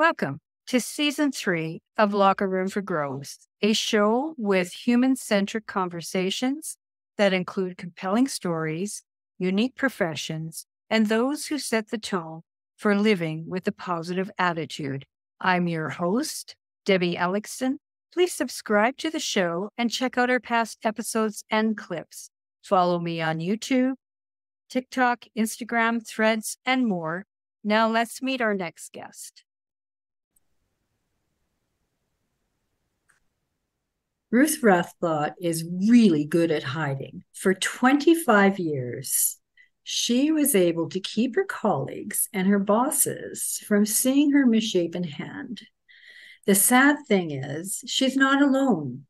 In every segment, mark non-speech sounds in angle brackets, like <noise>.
Welcome to season three of mm-hmm. Locker Room for Growth, a show with human centric conversations that include compelling stories, unique professions, and those who set the tone for living with a positive attitude. I'm your host, Debbie Elicksen. Please subscribe to the show and check out our past episodes and clips. Follow me on YouTube, TikTok, Instagram, threads, and more. Now let's meet our next guest. Ruth Rathblott is really good at hiding. For 25 years, she was able to keep her colleagues and her bosses from seeing her misshapen hand. The sad thing is, she's not alone.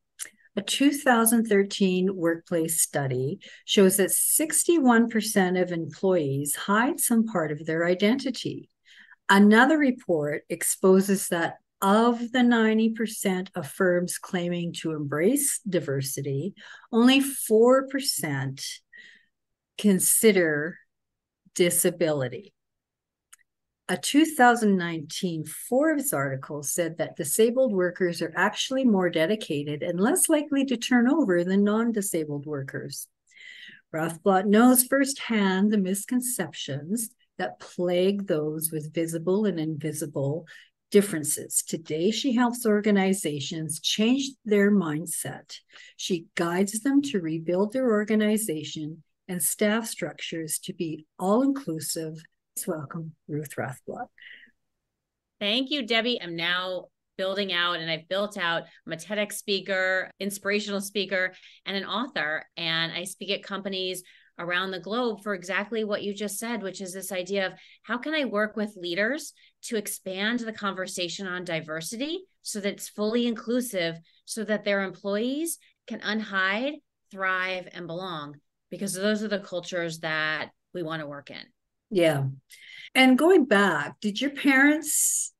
A 2013 workplace study shows that 61% of employees hide some part of their identity. Another report exposes that of the 90% of firms claiming to embrace diversity, only 4% consider disability. A 2019 Forbes article said that disabled workers are actually more dedicated and less likely to turn over than non disabled workers. Rathblott knows firsthand the misconceptions that plague those with visible and invisible differences. Today, she helps organizations change their mindset. She guides them to rebuild their organization and staff structures to be all inclusive. Welcome, Ruth Rathblott. Thank you, Debbie. I'm now building out and I've built out. I'm a TEDx speaker, inspirational speaker, and an author. And I speak at companies around the globe for exactly what you just said, which is this idea of how can I work with leaders to expand the conversation on diversity so that it's fully inclusive so that their employees can unhide, thrive, and belong because those are the cultures that we want to work in. Yeah. And going back, did your parents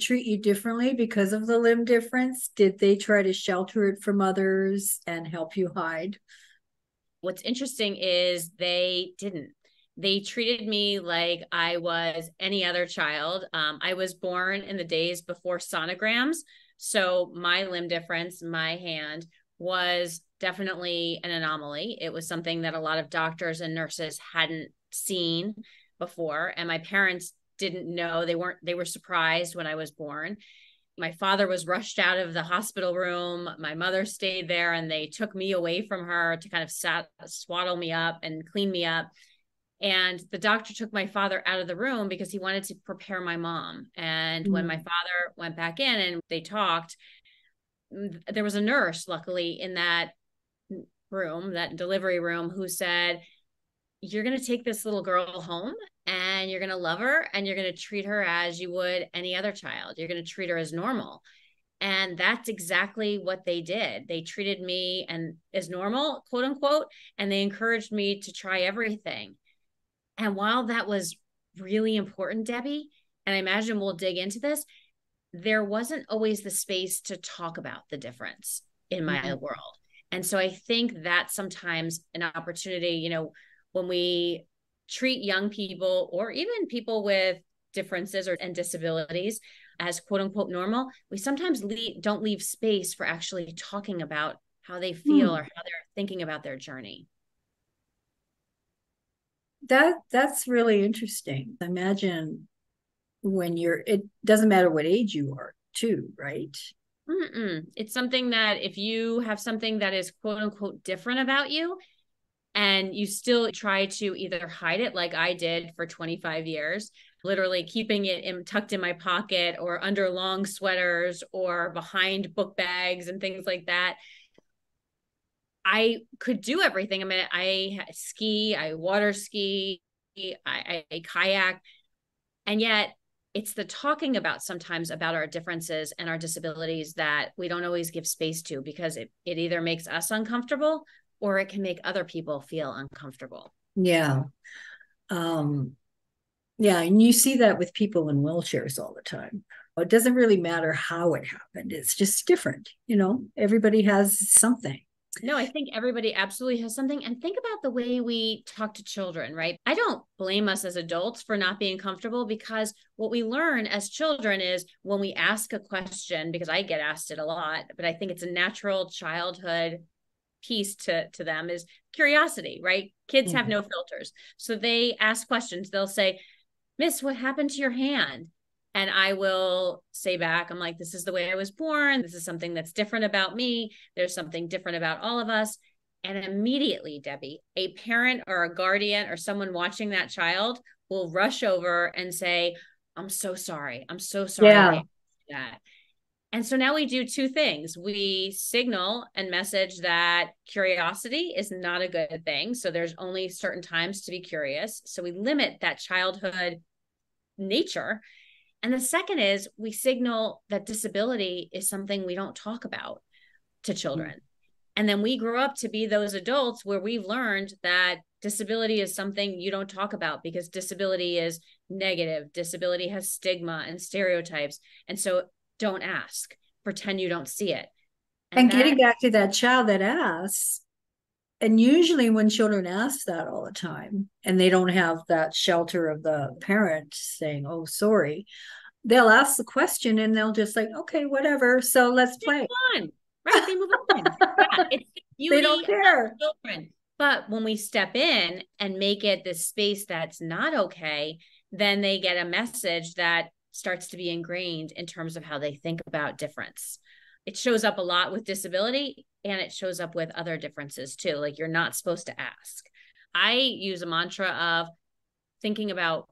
treat you differently because of the limb difference? Did they try to shelter it from others and help you hide? What's interesting is they didn't. They treated me like I was any other child. Um, I was born in the days before sonograms. So my limb difference, my hand, was definitely an anomaly. It was something that a lot of doctors and nurses hadn't seen before. And my parents didn't know. They weren't, they were surprised when I was born my father was rushed out of the hospital room. My mother stayed there and they took me away from her to kind of sat, swaddle me up and clean me up. And the doctor took my father out of the room because he wanted to prepare my mom. And mm-hmm. when my mm. father went back in and they talked, there was a nurse, luckily, in that room, that delivery room, who said, You're going to take this little girl home and you're going to love her and you're going to treat her as you would any other child. You're going to treat her as normal. And that's exactly what they did. They treated me and as normal, quote unquote, and they encouraged me to try everything. And while that was really important, Debbie, and I imagine we'll dig into this, there wasn't always the space to talk about the difference in my mm-hmm. world. And so I think that's sometimes an opportunity, you know, when we treat young people or even people with differences or and disabilities as quote unquote normal, we sometimes leave, don't leave space for actually talking about how they feel hmm. or how they're thinking about their journey. That that's really interesting. Imagine when you're it doesn't matter what age you are, too, right? Mm-mm. It's something that if you have something that is quote unquote different about you, and you still try to either hide it like I did for 25 years, literally keeping it in, tucked in my pocket or under long sweaters or behind book bags and things like that. I could do everything. I mean, I ski, I water ski, I, I kayak, and yet it's the talking about sometimes about our differences and our disabilities that we don't always give space to because it, it either makes us uncomfortable or it can make other people feel uncomfortable. Yeah. Um, yeah. And you see that with people in wheelchairs all the time. It doesn't really matter how it happened, it's just different. You know, everybody has something. No, I think everybody absolutely has something. And think about the way we talk to children, right? I don't blame us as adults for not being comfortable because what we learn as children is when we ask a question, because I get asked it a lot, but I think it's a natural childhood piece to to them is curiosity right kids mm-hmm. have no filters so they ask questions they'll say miss what happened to your hand and I will say back, I'm like, this is the way I was born. This is something that's different about me. There's something different about all of us. And immediately, Debbie, a parent or a guardian or someone watching that child will rush over and say, I'm so sorry. I'm so sorry. Yeah. That. And so now we do two things. We signal and message that curiosity is not a good thing. So there's only certain times to be curious. So we limit that childhood nature and the second is we signal that disability is something we don't talk about to children. Mm-hmm. And then we grow up to be those adults where we've learned that disability is something you don't talk about because disability is negative. Disability has stigma and stereotypes. And so don't ask, pretend you don't see it. And, and that, getting back to that child that asks, and usually when children ask that all the time and they don't have that shelter of the parent saying oh sorry they'll ask the question and they'll just like okay whatever so let's play on. right they move on <laughs> yeah, it's the they don't care children. but when we step in and make it this space that's not okay then they get a message that starts to be ingrained in terms of how they think about difference it shows up a lot with disability and it shows up with other differences too. Like you're not supposed to ask. I use a mantra of thinking about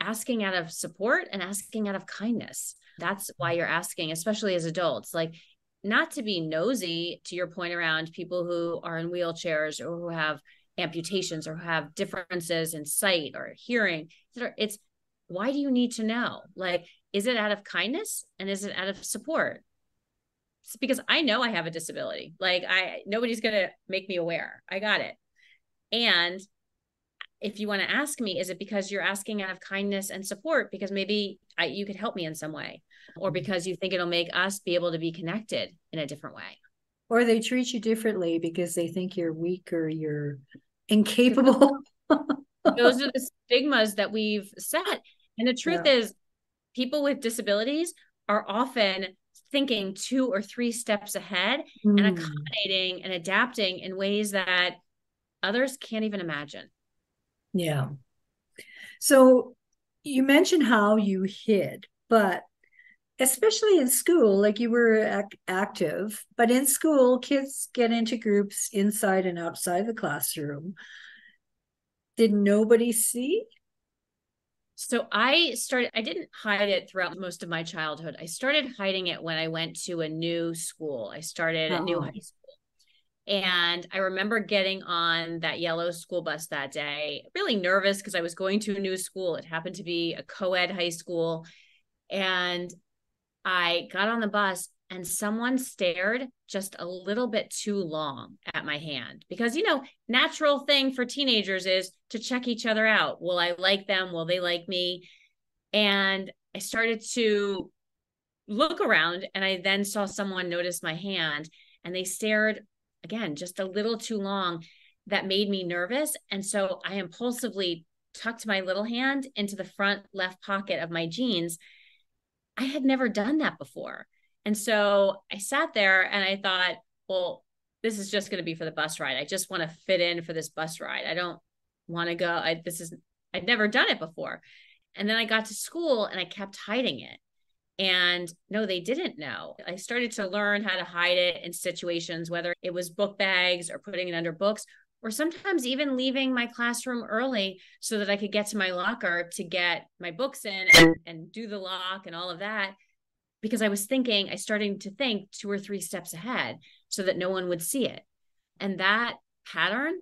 asking out of support and asking out of kindness. That's why mm-hmm. you're asking, especially as adults. Like, not to be nosy to your point around people who are in wheelchairs or who have amputations or who have differences in sight or hearing. It's why do you need to know? Like, is it out of kindness and is it out of support? Because I know I have a disability. Like I nobody's going to make me aware. I got it. And if you want to ask me, is it because you're asking out of kindness and support because maybe I, you could help me in some way or mm-hmm. because you think it'll make us be able to be connected in a different way? Or they treat you differently because they think you're weak or you're incapable. <laughs> Those are <laughs> the stigmas that we've set. And the truth yeah. is, people with disabilities are often thinking two or three steps ahead mm. and accommodating and adapting in ways that others can't even imagine. Yeah. So you mentioned how you hid, but especially in school, like you were ac- active, but in school, kids get into groups inside and outside the classroom. Did nobody see? So I started, I didn't hide it throughout most of my childhood. I started hiding it when I went to a new school. I started oh. a new high school. And I remember getting on that yellow school bus that day, really nervous because I was going to a new school. It happened to be a co ed high school. And I got on the bus and someone stared just a little bit too long at my hand because you know natural thing for teenagers is to check each other out. Will i like them? Will they like me? And i started to look around and i then saw someone notice my hand and they stared again just a little too long. That made me nervous. And so i impulsively tucked my little hand into the front left pocket of my jeans. I had never done that before and so I sat there and I thought, well, this is just going to be for the bus ride. I just want to fit in for this bus ride. I don't want to go. I, this is, I'd never done it before. And then I got to school and I kept hiding it. And no, they didn't know. I started to learn how to hide it in situations, whether it was book bags or putting it under books, or sometimes even leaving my classroom early so that I could get to my locker to get my books in and, and do the lock and all of that because I was thinking, I started to think two or three steps ahead so that no one would see it. And that pattern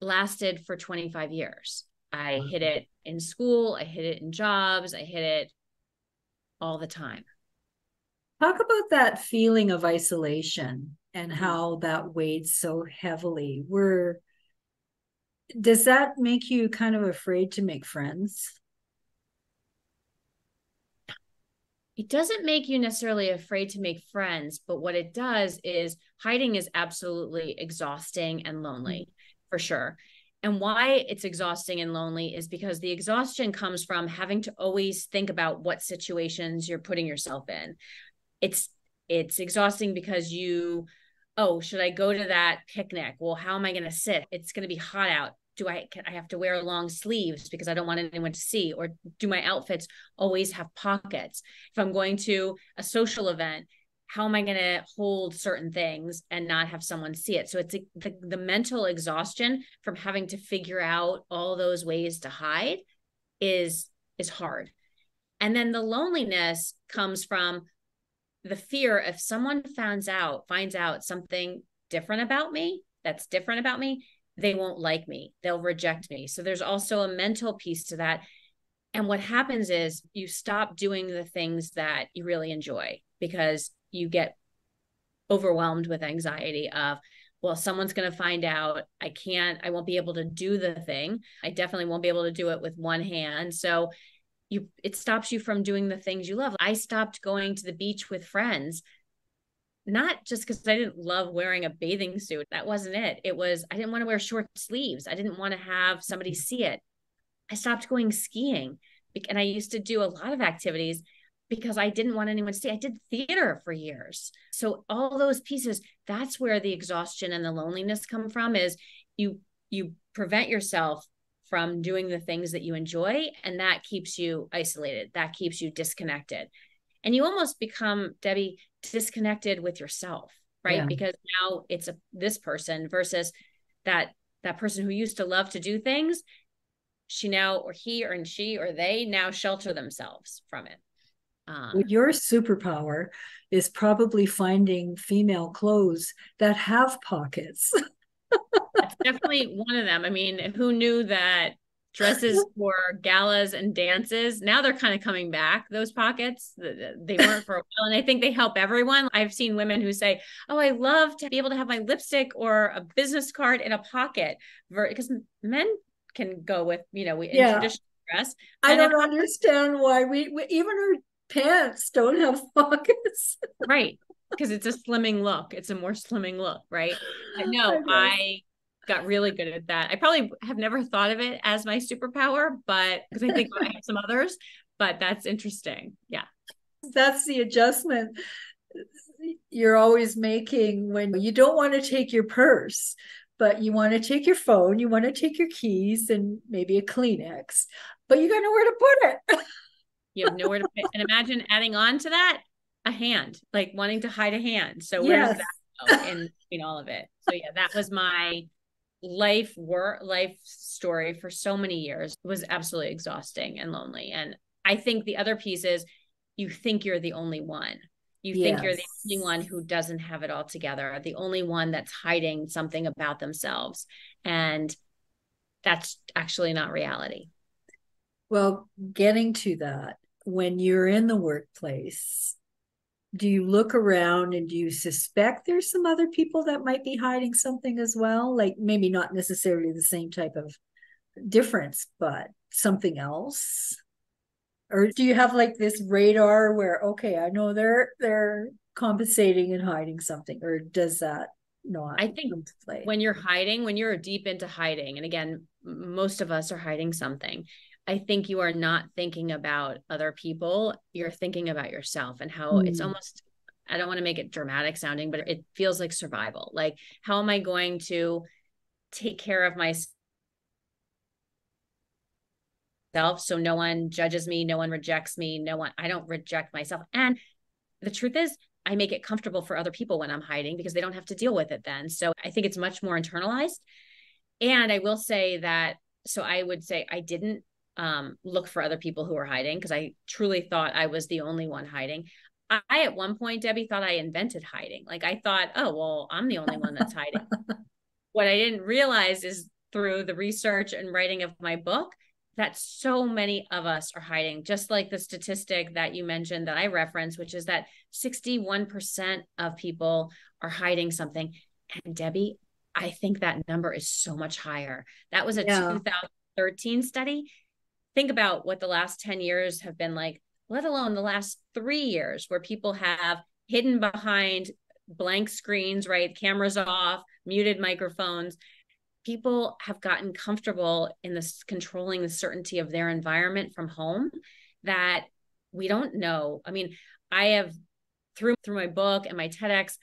lasted for 25 years. I hit it in school, I hit it in jobs, I hit it all the time. Talk about that feeling of isolation and mm-hmm. how that weighed so heavily. Were does that make you kind of afraid to make friends? It doesn't make you necessarily afraid to make friends, but what it does is hiding is absolutely exhausting and lonely mm-hmm. for sure. And why it's exhausting and lonely is because the exhaustion comes from having to always think about what situations you're putting yourself in. It's it's exhausting because you oh, should I go to that picnic? Well, how am I going to sit? It's going to be hot out do I can I have to wear long sleeves because I don't want anyone to see? Or do my outfits always have pockets? If I'm going to a social event how am I going to hold certain things and not have someone see it? So it's the, the mental exhaustion from having to figure out all those ways to hide is is hard. And then the loneliness comes from the fear if someone finds out finds out something different about me that's different about me they won't like me. They'll reject me. So there's also a mental piece to that. And what happens is you stop doing the things that you really enjoy because you get overwhelmed with anxiety of well someone's going to find out. I can't i won't be able to do the thing. I definitely won't be able to do it with one hand. So you it stops you from doing the things you love. I stopped going to the beach with friends not just because I didn't love wearing a bathing suit. That wasn't it. It was, I didn't want to wear short sleeves. I didn't want to have somebody mm-hmm. see it. I stopped going skiing. And I used to do a lot of activities because I didn't want anyone to see. I did theater for years. So all those pieces, that's where the exhaustion and the loneliness come from is you you prevent yourself from doing the things that you enjoy and that keeps you isolated. That keeps you disconnected. And you almost become Debbie disconnected with yourself right? Yeah. because now it's a this person versus that that person who used to love to do things. She now or he or and she or they now shelter themselves from it. Um, your superpower is probably finding female clothes that have pockets. <laughs> That's definitely one of them. I mean who knew that dresses for galas and dances. Now they're kind of coming back, those pockets. They weren't for a while. And I think they help everyone. I've seen women who say, Oh, I love to be able to have my lipstick or a business card in a pocket because men can go with, you know, we yeah. traditional dress. I don't then, understand why we, we even our pants don't have <laughs> pockets. right. Because it's a slimming look. It's a more slimming look, right? But no, I got really good at that. I probably have never thought of it as my superpower, but because I think I have some others, but that's interesting. Yeah. That's the adjustment you're always making when you don't want to take your purse, but you want to take your phone, you want to take your keys and maybe a Kleenex, but you got nowhere to put it. <laughs> you have nowhere to put it. And imagine adding on to that a hand, like wanting to hide a hand. So where's yes. that in between all of it? So yeah, that was my life work life story for so many years was absolutely exhausting and lonely. And i think the other piece is you think you're the only one. You yes. think you're the only one who doesn't have it all together the only one that's hiding something about themselves. And that's actually not reality. Well getting to that when you're in the workplace do you look around and do you suspect there's some other people that might be hiding something as well? Like maybe not necessarily the same type of difference but something else? Or do you have like this radar where okay i know they're they're compensating and hiding something or does that not i think when you're hiding when you're deep into hiding and again most of us are hiding something I think you are not thinking about other people. You're thinking about yourself and how mm. it's almost, I don't want to make it dramatic sounding, but it feels like survival. Like, how am I going to take care of myself so no one judges me, no one rejects me, no one, I don't reject myself. And the truth is, I make it comfortable for other people when I'm hiding because they don't have to deal with it then. So I think it's much more internalized. And I will say that, so I would say I didn't um, look for other people who were hiding because I truly thought I was the only one hiding. I, I, at one point, Debbie, thought I invented hiding. Like I thought, oh, well, I'm the only one that's hiding. <laughs> what I didn't realize is through the research and writing of my book that so many of us are hiding, just like the statistic that you mentioned that I referenced, which is that 61% of people are hiding something. And Debbie, I think that number is so much higher. That was a yeah. 2013 study think about what the last 10 years have been like let alone the last three years where people have hidden behind blank screens, right? Cameras off, muted microphones. People have gotten comfortable in this controlling the certainty of their environment from home that we don't know. I mean, I have through through my book and my TEDx,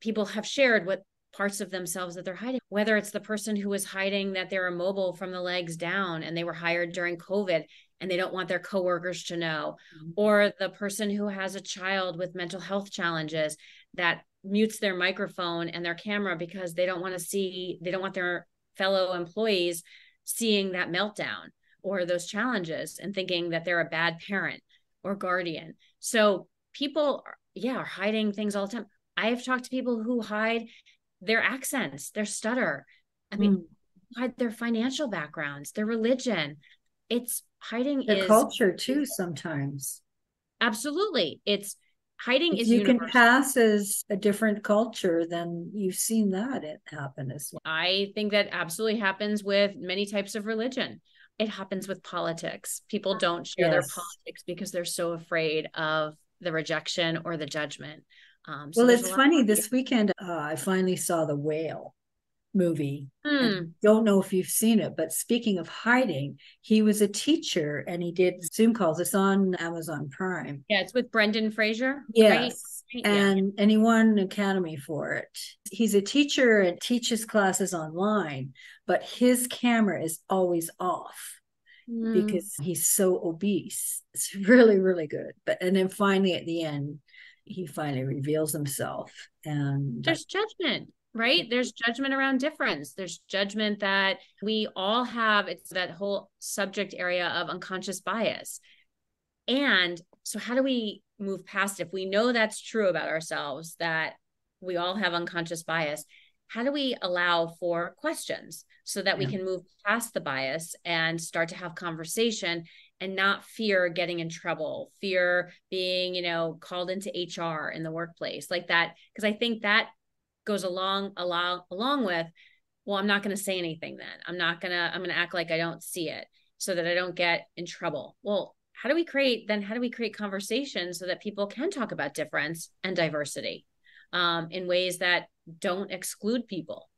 people have shared what parts of themselves that they're hiding, whether it's the person who is hiding that they're immobile from the legs down and they were hired during COVID and they don't want their coworkers to know, mm-hmm. or the person who has a child with mental health challenges that mutes their microphone and their camera because they don't want to see, they don't want their fellow employees seeing that meltdown or those challenges and thinking that they're a bad parent or guardian. So people, yeah, are hiding things all the time. I have talked to people who hide their accents, their stutter. I mean, mm. hide their financial backgrounds, their religion. It's hiding the is, culture too sometimes. Absolutely. It's hiding is you universal. can pass as a different culture then you've seen that it happen as well i think that absolutely happens with many types of religion it happens with politics people don't share yes. their politics because they're so afraid of the rejection or the judgment um, so well, it's funny. This weekend, uh, I finally saw the whale movie. Hmm. Don't know if you've seen it, but speaking of hiding, he was a teacher and he did Zoom calls. It's on Amazon Prime. Yeah, it's with Brendan Fraser. Yes. Right? And yeah. and he won an Academy for it. He's a teacher and teaches classes online, but his camera is always off. Mm. Because he's so obese. It's <laughs> really, really good. But and then finally at the end, he finally reveals himself and there's judgment right? There's judgment around difference. There's judgment that we all have. It's that whole subject area of unconscious bias. And so how do we move past if we know that's true about ourselves that we all have unconscious bias how do we allow for questions so that we can move past the bias and start to have conversation and not fear getting in trouble, fear being, you know, called into HR in the workplace like that. Cause I think that goes along, along, along with, well, I'm not going to say anything then. I'm not going to, I'm going to act like I don't see it so that I don't get in trouble. Well, how do we create then how do we create conversations so that people can talk about difference and diversity um, in ways that don't exclude people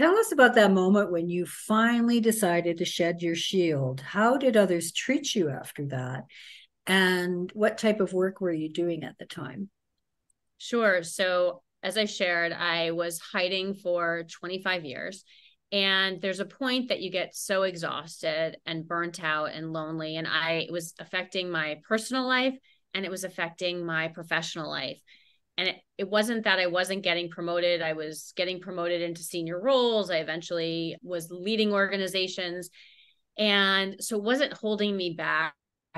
Tell us about that moment when you finally decided to shed your shield. How did others treat you after that? And what type of work were you doing at the time? Sure. So, as I shared, I was hiding for 25 years. And there's a point that you get so exhausted and burnt out and lonely. And I it was affecting my personal life and it was affecting my professional life and it, it wasn't that i wasn't getting promoted. I was getting promoted into senior roles. I eventually was leading organizations. And so it wasn't holding me back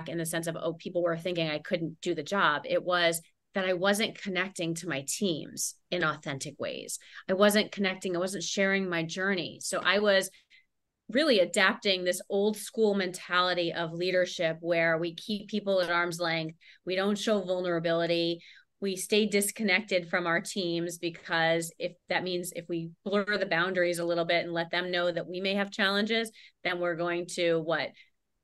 in the sense of oh people were thinking i couldn't do the job. It was that i wasn't connecting to my teams in authentic ways. I wasn't connecting. I wasn't sharing my journey. So i was really adapting this old school mentality of leadership where we keep people at arm's length. We don't show vulnerability we stay disconnected from our teams because if that means if we blur the boundaries a little bit and let them know that we may have challenges then we're going to what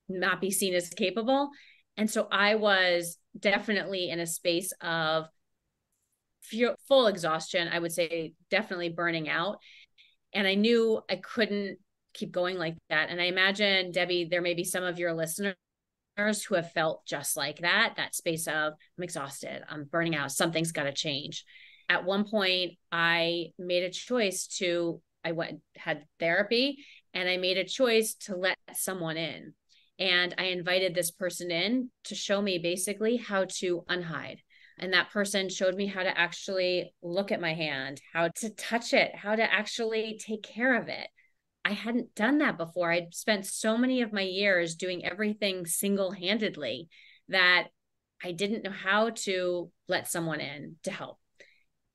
not be seen as capable. And so i was definitely in a space of full exhaustion i would say definitely burning out. And i knew i couldn't keep going like that. And i imagine debbie there may be some of your listeners who have felt just like that that space of i'm exhausted. I'm burning out. Something's got to change. At one point i made a choice to i went had therapy and i made a choice to let someone in. And i invited this person in to show me basically how to unhide. And that person showed me how to actually look at my hand how to touch it how to actually take care of it I hadn't done that before. I'd spent so many of my years doing everything single handedly that I didn't know how to let someone in to help.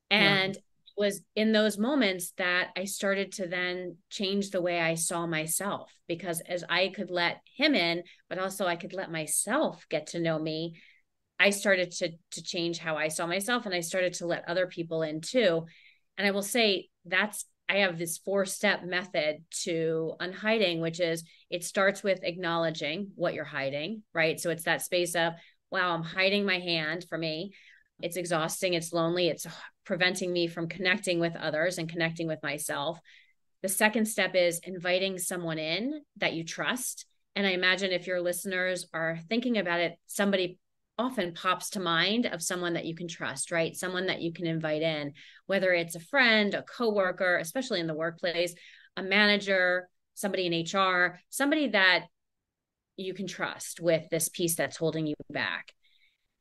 And yeah. was in those moments that I started to then change the way I saw myself because as I could let him in, but also I could let myself get to know me, I started to to change how I saw myself and I started to let other people in too. And I will say that's I have this four step method to unhiding, which is it starts with acknowledging what you're hiding, right? So it's that space of, wow, I'm hiding my hand for me. It's exhausting, it's lonely, it's preventing me from connecting with others and connecting with myself. The second step is inviting someone in that you trust. And I imagine if your listeners are thinking about it, somebody often pops to mind of someone that you can trust, right? Someone that you can invite in, whether it's a friend, a coworker, especially in the workplace, a manager, somebody in HR, somebody that you can trust with this piece that's holding you back.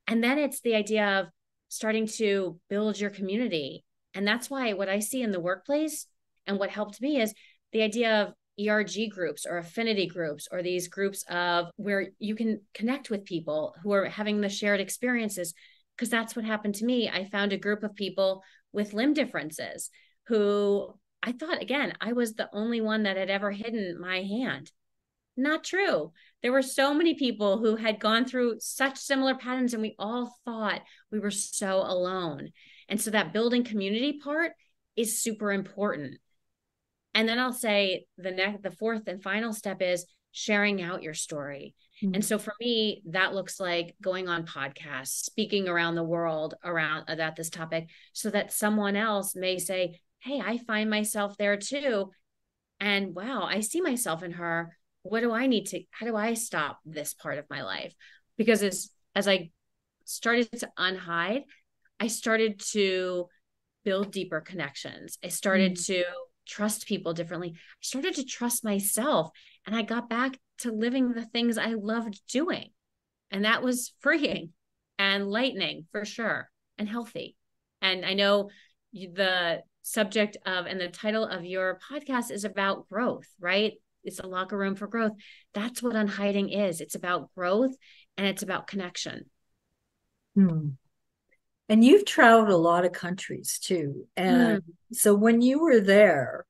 And then it's the idea of starting to build your community. And that's why what I see in the workplace and what helped me is the idea of ERG groups or affinity groups or these groups of where you can connect with people who are having the shared experiences. Because that's what happened to me. I found a group of people with limb differences who I thought, again, I was the only one that had ever hidden my hand. Not true. There were so many people who had gone through such similar patterns, and we all thought we were so alone. And so that building community part is super important. And then I'll say the next, the fourth and final step is sharing out your story. Mm-hmm. And so for me, that looks like going on podcasts, speaking around the world around about this topic, so that someone else may say, "Hey, I find myself there too," and wow, I see myself in her. What do I need to? How do I stop this part of my life? Because as as I started to unhide, I started to build deeper connections. I started mm-hmm. to trust people differently. I started to trust myself and I got back to living the things I loved doing. And that was freeing and lightening for sure and healthy. And I know the subject of and the title of your podcast is about growth, right? It's a locker room for growth. That's what unhiding is. It's about growth and it's about connection. Hmm. And you've traveled a lot of countries too. And mm. so when you were there,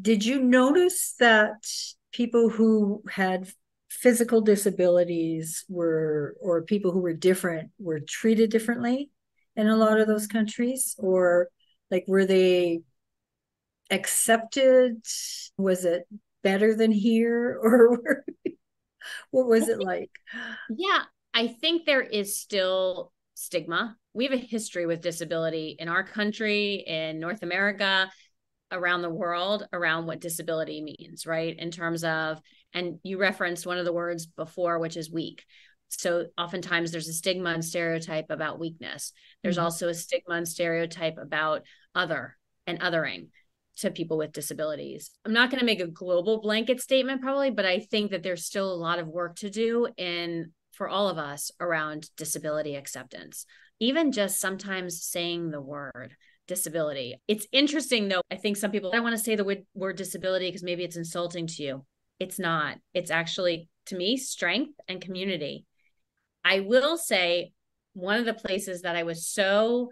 did you notice that people who had physical disabilities were or people who were different were treated differently in a lot of those countries or like were they accepted was it better than here <laughs> or what was it like yeah i think there is still stigma. We have a history with disability in our country, in North America, around the world, around what disability means, right? In terms of, and you referenced one of the words before, which is weak. So oftentimes there's a stigma and stereotype about weakness. There's mm-hmm. also a stigma and stereotype about other and othering to people with disabilities. I'm not going to make a global blanket statement probably, but I think that there's still a lot of work to do in for all of us around disability acceptance. Even just sometimes saying the word disability. It's interesting though. I think some people don't want to say the word disability because maybe it's insulting to you. It's not. It's actually to me strength and community. I will say one of the places that I was so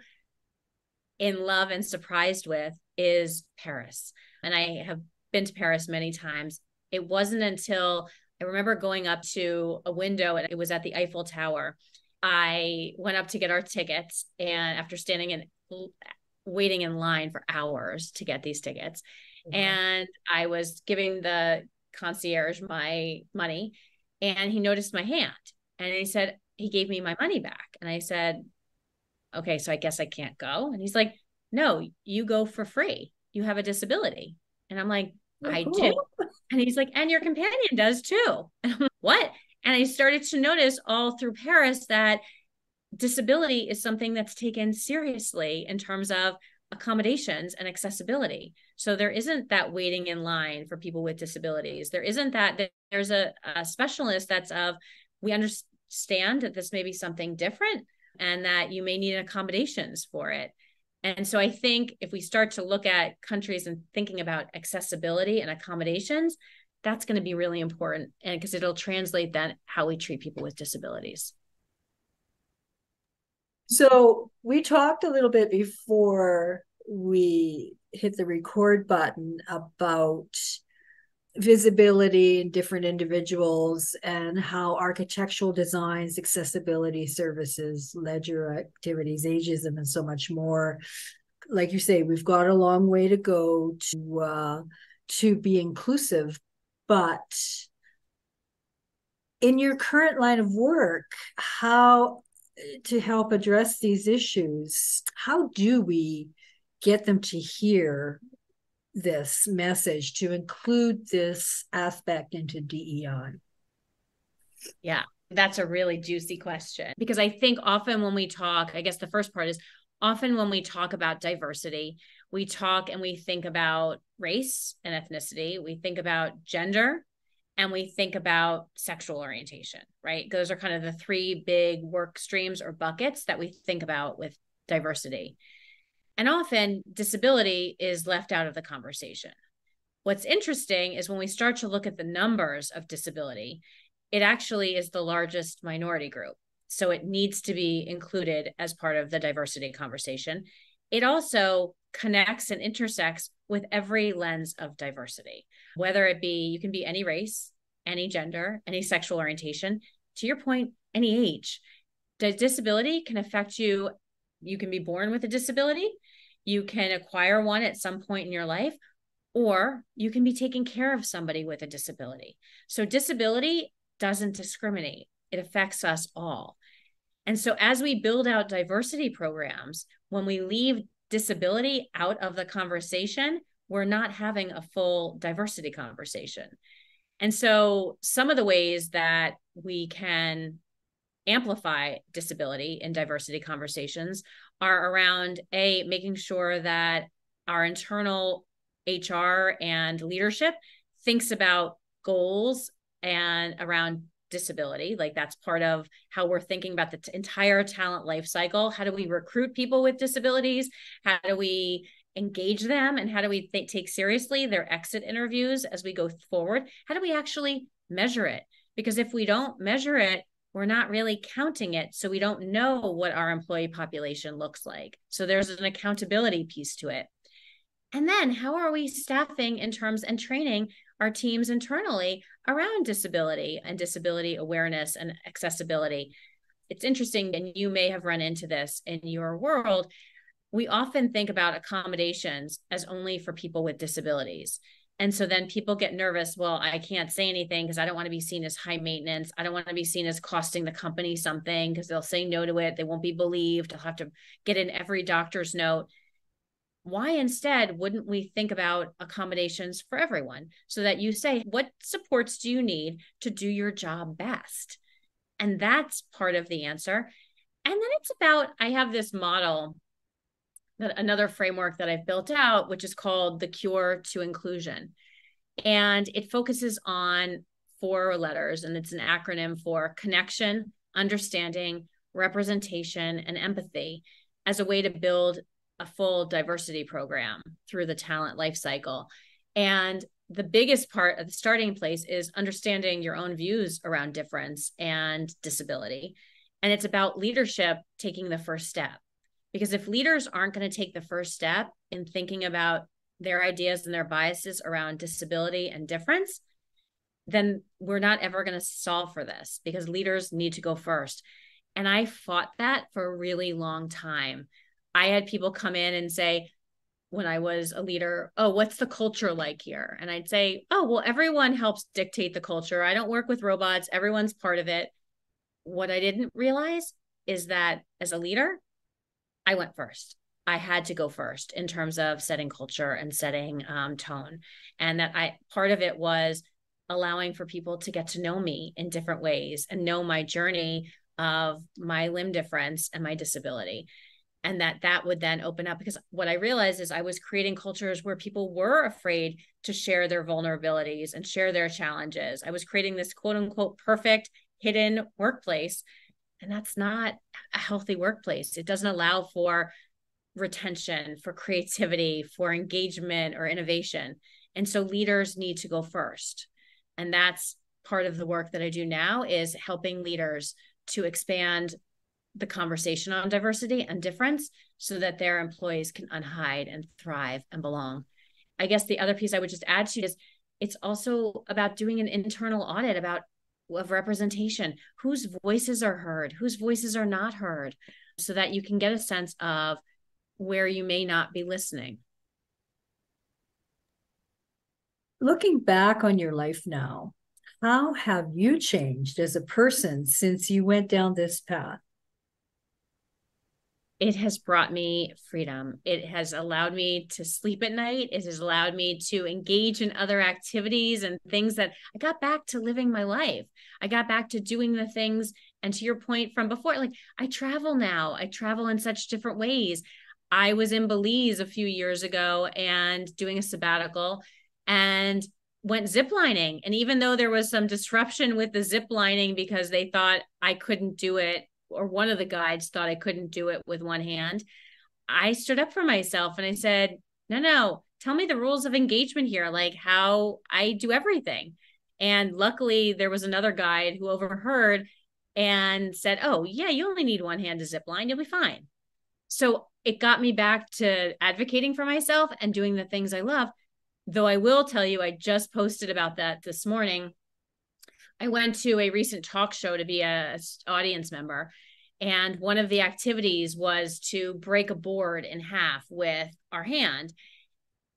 in love and surprised with is Paris. And I have been to Paris many times. It wasn't until I remember going up to a window and it was at the Eiffel Tower. I went up to get our tickets and after standing in waiting in line for hours to get these tickets mm-hmm. and I was giving the concierge my money and he noticed my hand and he said he gave me my money back and I said okay so I guess I can't go and he's like no you go for free you have a disability and I'm like oh, I cool. do and he's like, and your companion does too. <laughs> And I'm like, what? And I started to notice all through Paris that disability is something that's taken seriously in terms of accommodations and accessibility. So there isn't that waiting in line for people with disabilities. There isn't that there's a, a specialist that's of we understand that this may be something different and that you may need accommodations for it. And so I think if we start to look at countries and thinking about accessibility and accommodations, that's going to be really important and because it'll translate then how we treat people with disabilities. So we talked a little bit before we hit the record button about visibility in different individuals and how architectural designs, accessibility services, ledger activities, ageism, and so much more. Like you say, we've got a long way to go to uh, to be inclusive, but in your current line of work, how to help address these issues, how do we get them to hear this message to include this aspect into DEI? Yeah, that's a really juicy question because I think often when we talk, I guess the first part is often when we talk about diversity, we talk and we think about race and ethnicity, we think about gender, and we think about sexual orientation, right? Those are kind of the three big work streams or buckets that we think about with diversity. And often disability is left out of the conversation. What's interesting is when we start to look at the numbers of disability, it actually is the largest minority group. So it needs to be included as part of the diversity conversation. It also connects and intersects with every lens of diversity, whether it be you can be any race, any gender, any sexual orientation, to your point, any age. Disability can affect you. You can be born with a disability, you can acquire one at some point in your life, or you can be taking care of somebody with a disability. So, disability doesn't discriminate, it affects us all. And so, as we build out diversity programs, when we leave disability out of the conversation, we're not having a full diversity conversation. And so, some of the ways that we can amplify disability in diversity conversations are around a making sure that our internal HR and leadership thinks about goals and around disability. Like that's part of how we're thinking about the t- entire talent life cycle. How do we recruit people with disabilities? How do we engage them? And how do we th- take seriously their exit interviews as we go forward? How do we actually measure it? Because if we don't measure it we're not really counting it so we don't know what our employee population looks like so there's an accountability piece to it and then how are we staffing in terms and training our teams internally around disability and disability awareness and accessibility. It's interesting, and you may have run into this in your world. We often think about accommodations as only for people with disabilities. And so then people get nervous. Well, I can't say anything because I don't want to be seen as high maintenance. I don't want to be seen as costing the company something because they'll say no to it. They won't be believed. I'll have to get in every doctor's note why instead wouldn't we think about accommodations for everyone so that you say, what supports do you need to do your job best? And that's part of the answer. And then it's about, I have this model, another framework that I've built out, which is called the Cure to Inclusion. And it focuses on four letters, and it's an acronym for connection, understanding, representation, and empathy as a way to build a full diversity program through the talent life cycle. And the biggest part of the starting place is understanding your own views around difference and disability. And it's about leadership taking the first step. Because if leaders aren't going to take the first step in thinking about their ideas and their biases around disability and difference, then we're not ever going to solve for this because leaders need to go first. And I fought that for a really long time I had people come in and say, when I was a leader, oh, what's the culture like here? And I'd say, oh, well, everyone helps dictate the culture. I don't work with robots, everyone's part of it. What I didn't realize is that as a leader, I went first. I had to go first in terms of setting culture and setting um, tone. And that I part of it was allowing for people to get to know me in different ways and know my journey of my limb difference and my disability and that that would then open up because what i realized is i was creating cultures where people were afraid to share their vulnerabilities and share their challenges i was creating this quote unquote perfect hidden workplace and that's not a healthy workplace. It doesn't allow for retention for creativity for engagement or innovation. And so leaders need to go first. And that's part of the work that i do now is helping leaders to expand the conversation on diversity and difference so that their employees can unhide and thrive and belong. I guess the other piece I would just add to is it's also about doing an internal audit about of representation, whose voices are heard, whose voices are not heard, so that you can get a sense of where you may not be listening. Looking back on your life now, how have you changed as a person since you went down this path? It has brought me freedom. It has allowed me to sleep at night. It has allowed me to engage in other activities and things that I got back to living my life. I got back to doing the things. And to your point from before, like I travel now, I travel in such different ways. I was in Belize a few years ago and doing a sabbatical and went ziplining. And even though there was some disruption with the ziplining because they thought I couldn't do it or one of the guides thought I couldn't do it with one hand. I stood up for myself and I said, no, no, tell me the rules of engagement here, like how I do everything. And luckily, there was another guide who overheard and said, Oh, yeah, you only need one hand to zip line, you'll be fine. So it got me back to advocating for myself and doing the things I love. Though I will tell you, I just posted about that this morning. I went to a recent talk show to be a, audience member, and one of the activities was to break a board in half with our hand.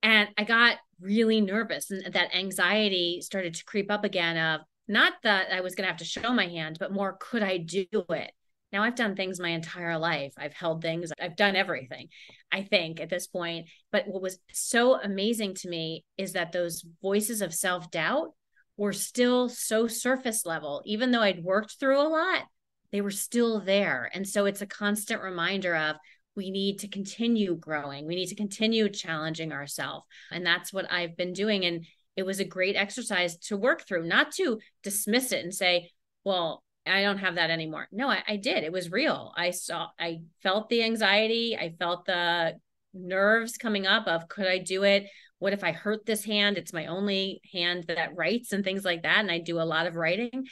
And I got really nervous, and that anxiety started to creep up again. Of not that I was going to have to show my hand, but more, could I do it? Now I've done things my entire life. I've held things, I've done everything, I think, at this point. But what was so amazing to me is that those voices of self doubt were still so surface level. Even though I'd worked through a lot, they were still there. And so it's a constant reminder of we need to continue growing. We need to continue challenging ourselves. And that's what I've been doing. And it was a great exercise to work through, not to dismiss it and say, well, I don't have that anymore. No, I, I did. It was real. I saw, I felt the anxiety. I felt the nerves coming up of could I do it? What if I hurt this hand? It's my only hand that writes and things like that. And I do a lot of writing.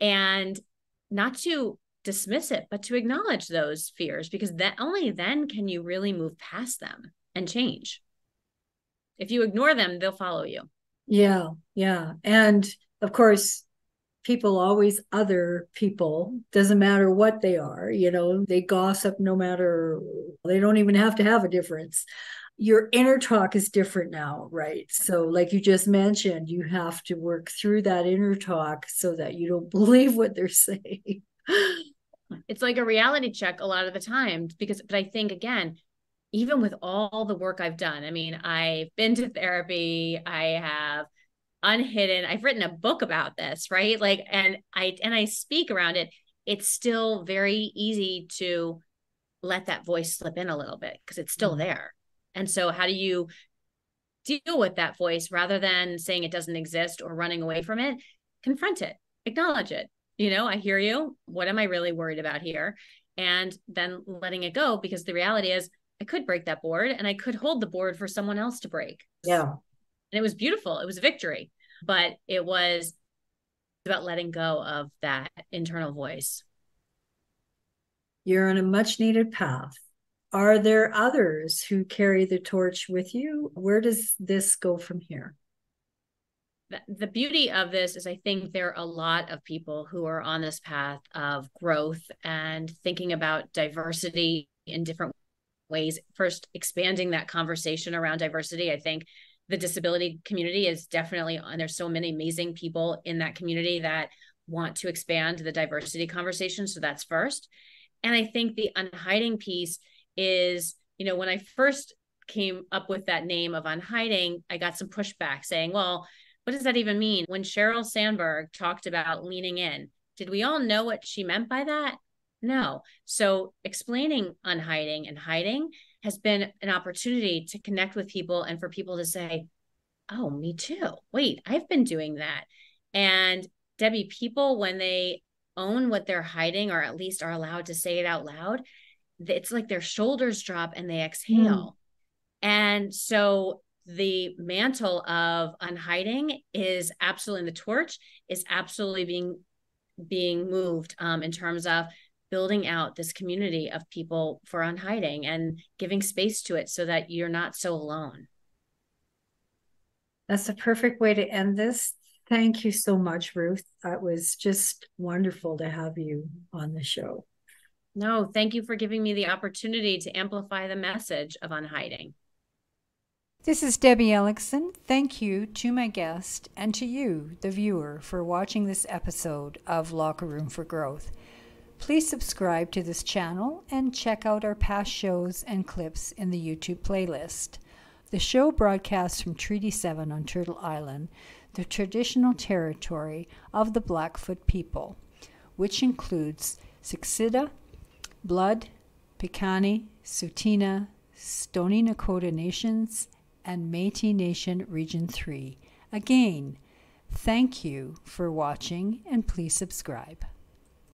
And not to dismiss it, but to acknowledge those fears because that only then can you really move past them and change. If you ignore them, they'll follow you. Yeah, yeah. And of course, people always other people doesn't matter what they are you know they gossip no matter they don't even have to have a difference your inner talk is different now, right? So, like you just mentioned, you have to work through that inner talk so that you don't <laughs> believe what they're saying. it's like a reality check a lot of the time because, but I think again, even with all the work I've done, I mean, I've been to therapy, I have unhidden, I've written a book about this, right? Like, and I, and I speak around it. It's still very easy to let that voice slip in a little bit because it's still mm-hmm. there and so, how do you deal with that voice rather than saying it doesn't exist or running away from it? Confront it, acknowledge it. You know, I hear you. What am I really worried about here? And then letting it go because the reality is, I could break that board and I could hold the board for someone else to break. Yeah. And it was beautiful. It was a victory, but it was about letting go of that internal voice. You're on a much needed path are there others who carry the torch with you? Where does this go from here? The beauty of this is, I think there are a lot of people who are on this path of growth and thinking about diversity in different ways. First, expanding that conversation around diversity. I think the disability community is definitely, and there's so many amazing people in that community that want to expand the diversity conversation. So that's first. And I think the unhiding piece is, you know, when I first came up with that name of Unhiding, I got some pushback saying, well, what does that even mean? When Sheryl Sandberg talked about leaning in, did we all know what she meant by that? No. So explaining unhiding and hiding has been an opportunity to connect with people and for people to say, oh, me too. Wait, I've been doing that. And Debbie, people, when they own what they're hiding or at least are allowed to say it out loud, it's like their shoulders drop and they exhale. Mm. And so the mantle of unhiding is absolutely the torch is absolutely being being moved um, in terms of building out this community of people for unhiding and giving space to it so that you're not so alone. That's a perfect way to end this. Thank you so much, Ruth. It was just wonderful to have you on the show. No, thank you for giving me the opportunity to amplify the message of unhiding. This is Debbie Elicksen. Thank you to my guest and to you, the viewer, for watching this episode of Locker Room for Growth. Please subscribe to this channel and check out our past shows and clips in the YouTube playlist. The show broadcasts from Treaty 7 on Turtle Island, the traditional territory of the Blackfoot people, which includes Siksika, Blood, Piikani, Tsuut'ina, Stoney Nakoda Nations, and Metis Nation Region 3. Again, thank you for watching and please subscribe.